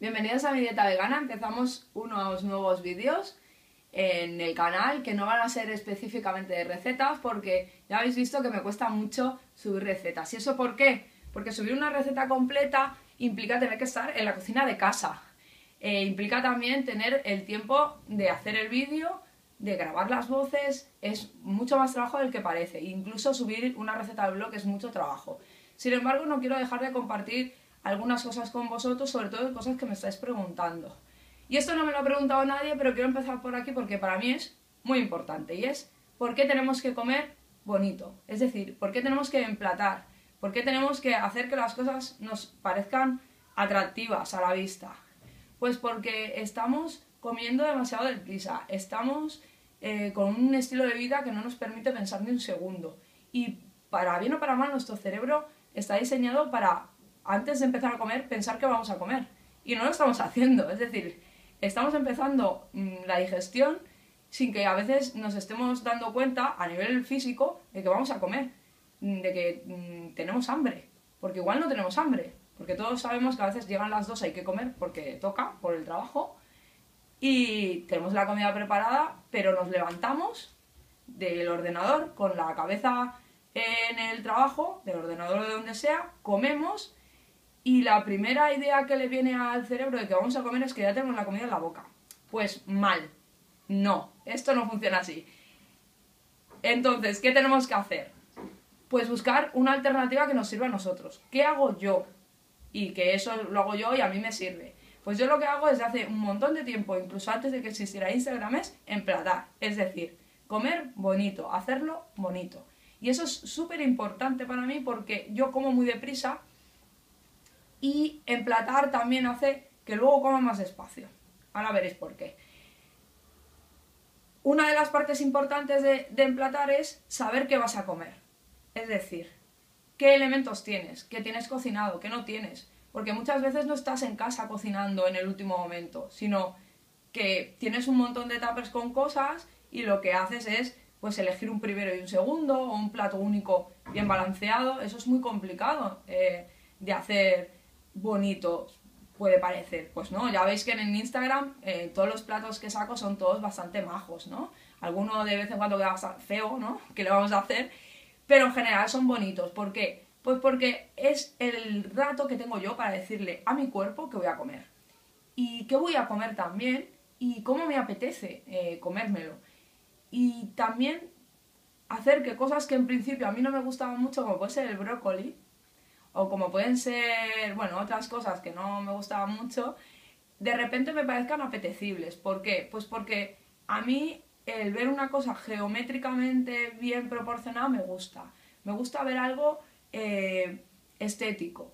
Bienvenidos a mi dieta vegana, empezamos unos nuevos vídeos en el canal que no van a ser específicamente de recetas porque ya habéis visto que me cuesta mucho subir recetas. ¿Y eso por qué? Porque subir una receta completa implica tener que estar en la cocina de casa. Eh, implica también tener el tiempo de hacer el vídeo, de grabar las voces, es mucho más trabajo del que parece. Incluso subir una receta al blog es mucho trabajo. Sin embargo, no quiero dejar de compartir algunas cosas con vosotros, sobre todo cosas que me estáis preguntando. Y esto no me lo ha preguntado nadie, pero quiero empezar por aquí porque para mí es muy importante y es ¿por qué tenemos que comer bonito? Es decir, ¿por qué tenemos que emplatar? ¿Por qué tenemos que hacer que las cosas nos parezcan atractivas a la vista? Pues porque estamos comiendo demasiado deprisa, estamos eh, con un estilo de vida que no nos permite pensar ni un segundo. Y para bien o para mal, nuestro cerebro está diseñado para antes de empezar a comer, pensar que vamos a comer. Y no lo estamos haciendo. Es decir, estamos empezando mm, la digestión sin que a veces nos estemos dando cuenta a nivel físico de que vamos a comer, mm, de que mm, tenemos hambre. Porque igual no tenemos hambre. Porque todos sabemos que a veces llegan las dos, hay que comer porque toca, por el trabajo. Y tenemos la comida preparada, pero nos levantamos del ordenador con la cabeza en el trabajo, del ordenador de donde sea, comemos y la primera idea que le viene al cerebro de que vamos a comer es que ya tenemos la comida en la boca. Pues mal. No, esto no funciona así. Entonces, ¿qué tenemos que hacer? Pues buscar una alternativa que nos sirva a nosotros. ¿Qué hago yo? Y que eso lo hago yo y a mí me sirve. Pues yo lo que hago desde hace un montón de tiempo, incluso antes de que existiera Instagram, es emplatar. Es decir, comer bonito, hacerlo bonito. Y eso es súper importante para mí porque yo como muy deprisa y emplatar también hace que luego coma más despacio. Ahora veréis por qué. Una de las partes importantes de, emplatar es saber qué vas a comer. Es decir, qué elementos tienes, qué tienes cocinado, qué no tienes. Porque muchas veces no estás en casa cocinando en el último momento, sino que tienes un montón de tuppers con cosas y lo que haces es pues elegir un primero y un segundo o un plato único bien balanceado. Eso es muy complicado eh, de hacer bonito puede parecer. Pues no, ya veis que en Instagram eh, todos los platos que saco son todos bastante majos, ¿no? Alguno de vez en cuando queda feo, ¿no? Que le vamos a hacer? Pero en general son bonitos. ¿Por qué? Pues porque es el rato que tengo yo para decirle a mi cuerpo que voy a comer. Y qué voy a comer también y cómo me apetece eh, comérmelo. Y también hacer que cosas que en principio a mí no me gustaban mucho, como puede ser el brócoli, o como pueden ser, bueno, otras cosas que no me gustaban mucho, de repente me parezcan apetecibles. ¿Por qué? Pues porque a mí el ver una cosa geométricamente bien proporcionada me gusta. Me gusta ver algo eh, estético.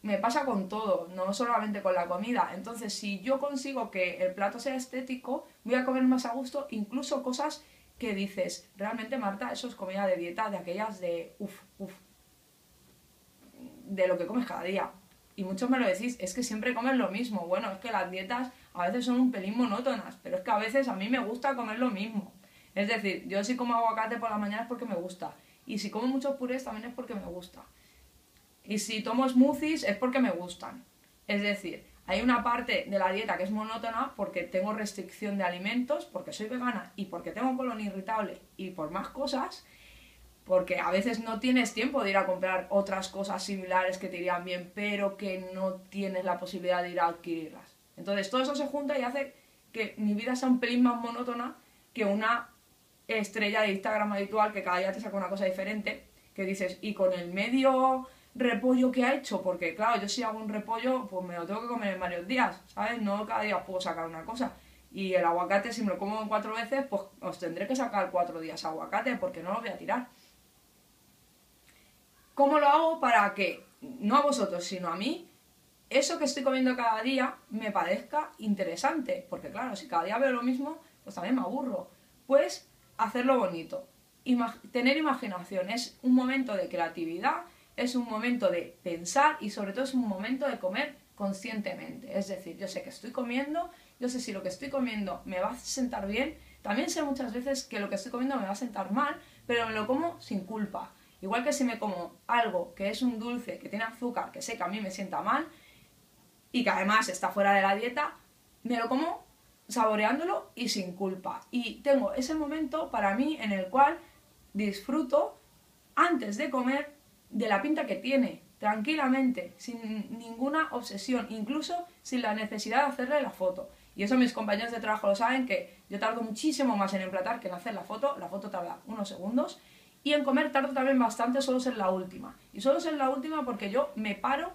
Me pasa con todo, no solamente con la comida. Entonces, si yo consigo que el plato sea estético, voy a comer más a gusto, incluso cosas que dices, realmente Marta, eso es comida de dieta, de aquellas de, uff, uff, de lo que comes cada día. Y muchos me lo decís, es que siempre comes lo mismo. Bueno, es que las dietas a veces son un pelín monótonas, pero es que a veces a mí me gusta comer lo mismo. Es decir, yo si como aguacate por la mañana es porque me gusta. Y si como muchos purés también es porque me gusta. Y si tomo smoothies es porque me gustan. Es decir, hay una parte de la dieta que es monótona porque tengo restricción de alimentos, porque soy vegana y porque tengo colon irritable y por más cosas porque a veces no tienes tiempo de ir a comprar otras cosas similares que te irían bien, pero que no tienes la posibilidad de ir a adquirirlas. Entonces todo eso se junta y hace que mi vida sea un pelín más monótona que una estrella de Instagram habitual que cada día te saca una cosa diferente, que dices, y con el medio repollo que ha hecho, porque claro, yo si hago un repollo, pues me lo tengo que comer en varios días, ¿sabes? No cada día puedo sacar una cosa. Y el aguacate, si me lo como cuatro veces, pues os tendré que sacar cuatro días aguacate, porque no lo voy a tirar. ¿Cómo lo hago para que, no a vosotros, sino a mí, eso que estoy comiendo cada día me parezca interesante? Porque claro, si cada día veo lo mismo, pues también me aburro. Pues hacerlo bonito. tener imaginación es un momento de creatividad, es un momento de pensar y sobre todo es un momento de comer conscientemente. Es decir, yo sé que estoy comiendo, yo sé si lo que estoy comiendo me va a sentar bien, también sé muchas veces que lo que estoy comiendo me va a sentar mal, pero me lo como sin culpa. Igual que si me como algo que es un dulce, que tiene azúcar, que sé que a mí me sienta mal, y que además está fuera de la dieta, me lo como saboreándolo y sin culpa. Y tengo ese momento para mí en el cual disfruto antes de comer de la pinta que tiene, tranquilamente, sin ninguna obsesión, incluso sin la necesidad de hacerle la foto. Y eso mis compañeros de trabajo lo saben, que yo tardo muchísimo más en emplatar que en hacer la foto. La foto tarda unos segundos. Y en comer tardo también bastante, solo ser la última. Y solo ser la última porque yo me paro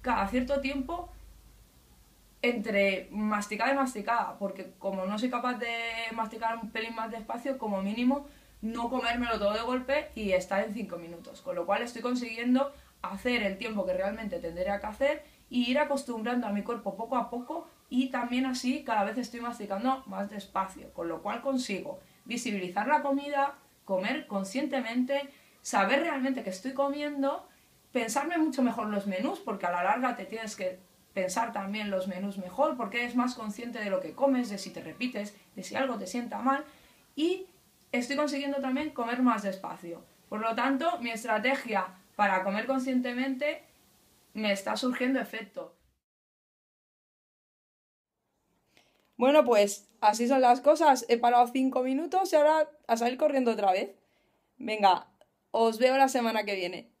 cada cierto tiempo entre masticada y masticada, porque como no soy capaz de masticar un pelín más despacio, como mínimo no comérmelo todo de golpe y estar en 5 minutos. Con lo cual estoy consiguiendo hacer el tiempo que realmente tendría que hacer y ir acostumbrando a mi cuerpo poco a poco y también así cada vez estoy masticando más despacio, con lo cual consigo visibilizar la comida, comer conscientemente, saber realmente que estoy comiendo, pensarme mucho mejor los menús, porque a la larga te tienes que pensar también los menús mejor, porque eres más consciente de lo que comes, de si te repites, de si algo te sienta mal, y estoy consiguiendo también comer más despacio. Por lo tanto, mi estrategia para comer conscientemente me está surgiendo efecto. Bueno, pues así son las cosas. He parado cinco minutos y ahora a salir corriendo otra vez. Venga, os veo la semana que viene.